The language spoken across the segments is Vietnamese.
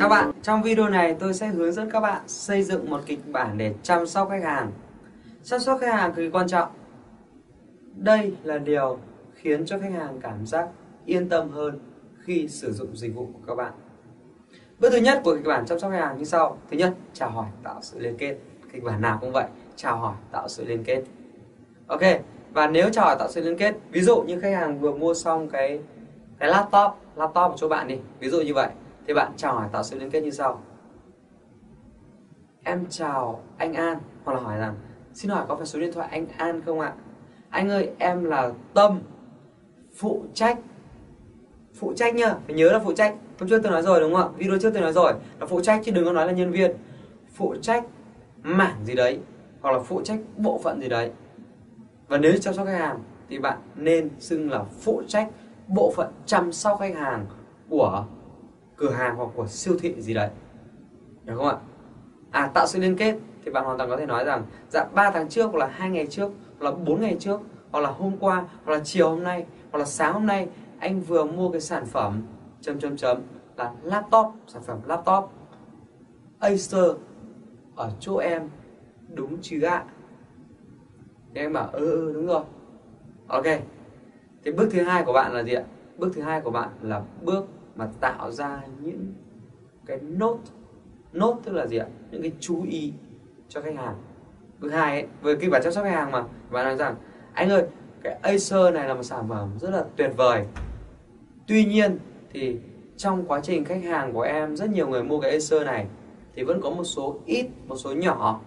Chào bạn, trong video này tôi sẽ hướng dẫn các bạn xây dựng một kịch bản để chăm sóc khách hàng. Chăm sóc khách hàng cực kỳ quan trọng. Đây là điều khiến cho khách hàng cảm giác yên tâm hơn khi sử dụng dịch vụ của các bạn. Bước thứ nhất của kịch bản chăm sóc khách hàng như sau. Thứ nhất, chào hỏi tạo sự liên kết. Kịch bản nào cũng vậy, chào hỏi tạo sự liên kết. Ok, và nếu chào hỏi tạo sự liên kết, ví dụ như khách hàng vừa mua xong cái cái laptop, laptop của chỗ bạn đi, ví dụ như vậy thì bạn, chào hỏi tạo sự liên kết như sau. Em chào anh An, hoặc là hỏi rằng, xin hỏi có phải số điện thoại anh An không ạ? Anh ơi, em là Tâm, phụ trách phụ trách nhá. Phải nhớ là phụ trách. Hôm trước tôi nói rồi, đúng không ạ? Video trước tôi nói rồi. Là phụ trách chứ đừng có nói là nhân viên. Phụ trách mảng gì đấy, hoặc là phụ trách bộ phận gì đấy. Và nếu chăm sóc khách hàng, thì bạn nên xưng là phụ trách bộ phận chăm sóc khách hàng của cửa hàng hoặc của siêu thị gì đấy. Được không ạ? À tạo sự liên kết thì bạn hoàn toàn có thể nói rằng dạ 3 tháng trước hoặc là hai ngày trước hoặc là 4 ngày trước hoặc là hôm qua hoặc là chiều hôm nay hoặc là sáng hôm nay anh vừa mua cái sản phẩm chấm chấm chấm là laptop sản phẩm laptop. Acer ở chỗ em đúng chứ ạ? Thì em bảo ừ, ừ đúng rồi. Ok. Thì bước thứ hai của bạn là gì ạ? Bước thứ hai của bạn là bước mà tạo ra những cái nốt nốt tức là gì ạ? Những cái chú ý cho khách hàng. Thứ hai ấy, với kịch bản chăm sóc khách hàng mà bạn nói rằng anh ơi cái Acer này là một sản phẩm rất là tuyệt vời. Tuy nhiên thì trong quá trình khách hàng của em rất nhiều người mua cái Acer này thì vẫn có một số ít một số nhỏ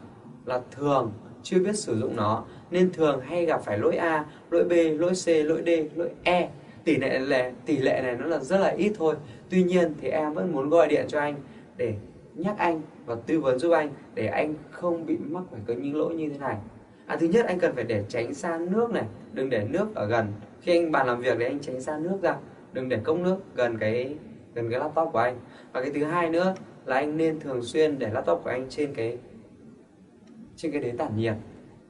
là thường chưa biết sử dụng nó. Nên thường hay gặp phải lỗi A, lỗi B, lỗi C, lỗi D, lỗi E tỷ lệ này tỷ lệ này nó là rất là ít thôi. Tuy nhiên thì em vẫn muốn gọi điện cho anh để nhắc anh và tư vấn giúp anh để anh không bị mắc phải có những lỗi như thế này. À, thứ nhất anh cần phải để tránh xa nước này đừng để nước ở gần. Khi anh bàn làm việc thì anh tránh xa nước ra đừng để cốc nước gần cái gần cái laptop của anh. Và cái thứ hai nữa là anh nên thường xuyên để laptop của anh trên cái trên cái đế tản nhiệt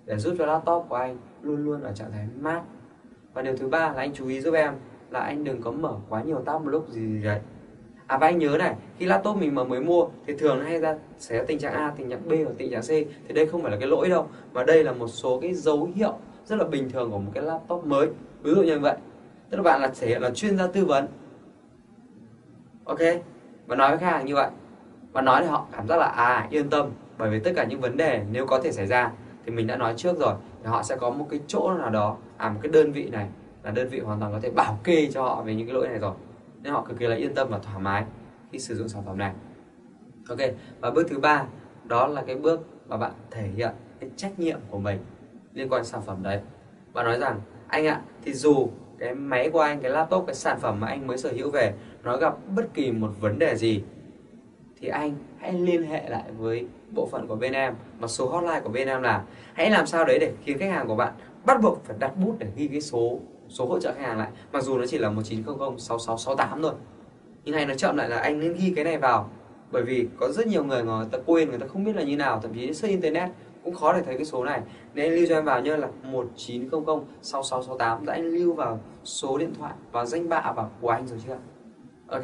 để giúp cho laptop của anh luôn luôn ở trạng thái mát và điều thứ ba là anh chú ý giúp em là anh đừng có mở quá nhiều tab một lúc gì, gì đấy. À và anh nhớ này khi laptop mình mà mới mua thì thường hay ra xảy ra tình trạng A tình trạng B và tình trạng C. Thì đây không phải là cái lỗi đâu mà đây là một số cái dấu hiệu rất là bình thường của một cái laptop mới. Ví dụ như vậy. Tức là bạn là thể hiện là chuyên gia tư vấn. Ok? Và nói với khách hàng như vậy. Và nói thì họ cảm giác là à yên tâm bởi vì tất cả những vấn đề nếu có thể xảy ra thì mình đã nói trước rồi thì họ sẽ có một cái chỗ nào đó à một cái đơn vị này, là đơn vị hoàn toàn có thể bảo kê cho họ về những cái lỗi này rồi. Nên họ cực kỳ là yên tâm và thoải mái khi sử dụng sản phẩm này. Ok, và bước thứ ba, đó là cái bước mà bạn thể hiện cái trách nhiệm của mình liên quan sản phẩm đấy. Bạn nói rằng, anh ạ, thì dù cái máy của anh, cái laptop, cái sản phẩm mà anh mới sở hữu về, nó gặp bất kỳ một vấn đề gì thì anh hãy liên hệ lại với bộ phận của bên em. Và số hotline của bên em là, hãy làm sao đấy để khiến khách hàng của bạn bắt buộc phải đặt bút để ghi cái số số hỗ trợ khách hàng lại. Mặc dù nó chỉ là 1900 6668 thôi, nhưng hay nó chậm lại là anh nên ghi cái này vào. Bởi vì có rất nhiều người người ta quên, người ta không biết là như nào. Thậm chí search internet cũng khó để thấy cái số này. Nên anh lưu cho em vào như là 1900 6668 đã anh lưu vào số điện thoại và danh bạ vào của anh rồi chưa? Ok.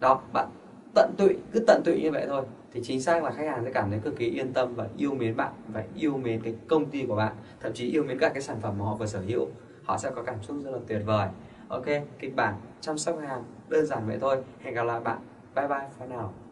Đó, bạn tận tụy, cứ tận tụy như vậy thôi. Thì chính xác là khách hàng sẽ cảm thấy cực kỳ yên tâm và yêu mến bạn và yêu mến cái công ty của bạn. Thậm chí yêu mến cả cái sản phẩm mà họ vừa sở hữu. Họ sẽ có cảm xúc rất là tuyệt vời. Ok, kịch bản chăm sóc khách hàng đơn giản vậy thôi. Hẹn gặp lại bạn. Bye bye, for now.